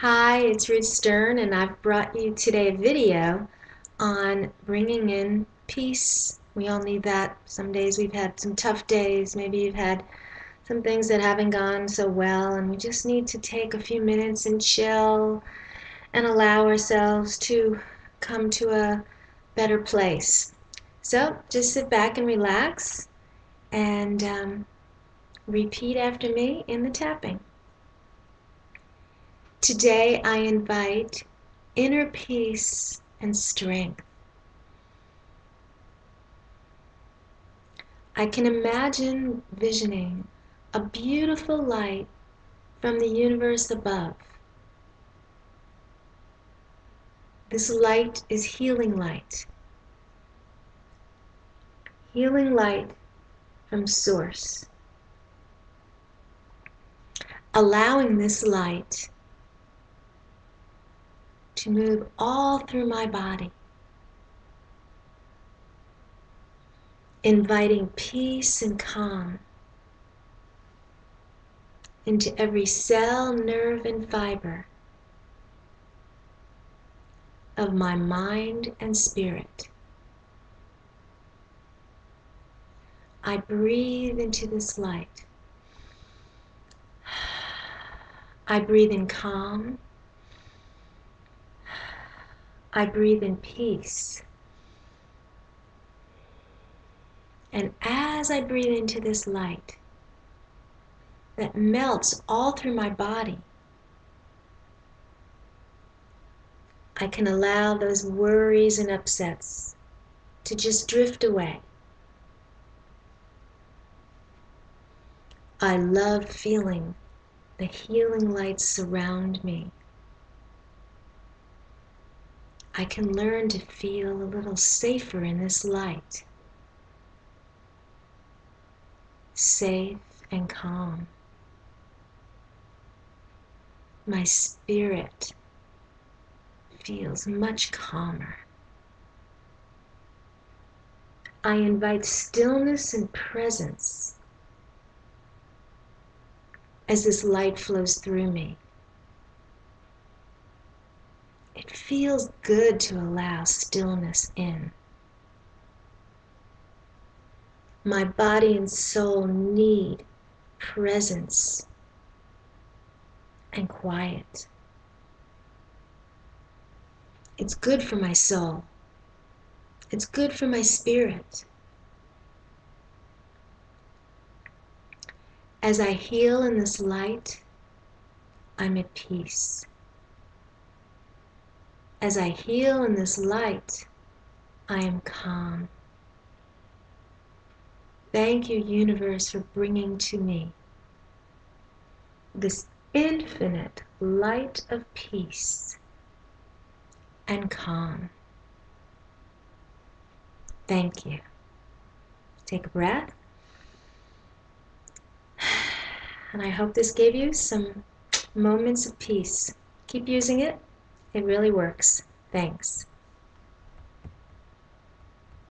Hi, it's Ruth Stern, and I've brought you today a video on bringing in peace. We all need that. Some days we've had some tough days. Maybe you've had some things that haven't gone so well, and we just need to take a few minutes and chill and allow ourselves to come to a better place. So just sit back and relax and um, repeat after me in the tapping. Today I invite inner peace and strength. I can imagine visioning a beautiful light from the universe above. This light is healing light. Healing light from Source. Allowing this light to move all through my body, inviting peace and calm into every cell, nerve, and fiber of my mind and spirit. I breathe into this light. I breathe in calm. I breathe in peace. And as I breathe into this light that melts all through my body, I can allow those worries and upsets to just drift away. I love feeling the healing light surround me. I can learn to feel a little safer in this light. Safe and calm. My spirit feels much calmer. I invite stillness and presence as this light flows through me. It feels good to allow stillness in. My body and soul need presence and quiet. It's good for my soul. It's good for my spirit. As I heal in this light, I'm at peace. As I heal in this light, I am calm. Thank you, universe, for bringing to me this infinite light of peace and calm. Thank you. Take a breath. And I hope this gave you some moments of peace. Keep using it. It really works. Thanks.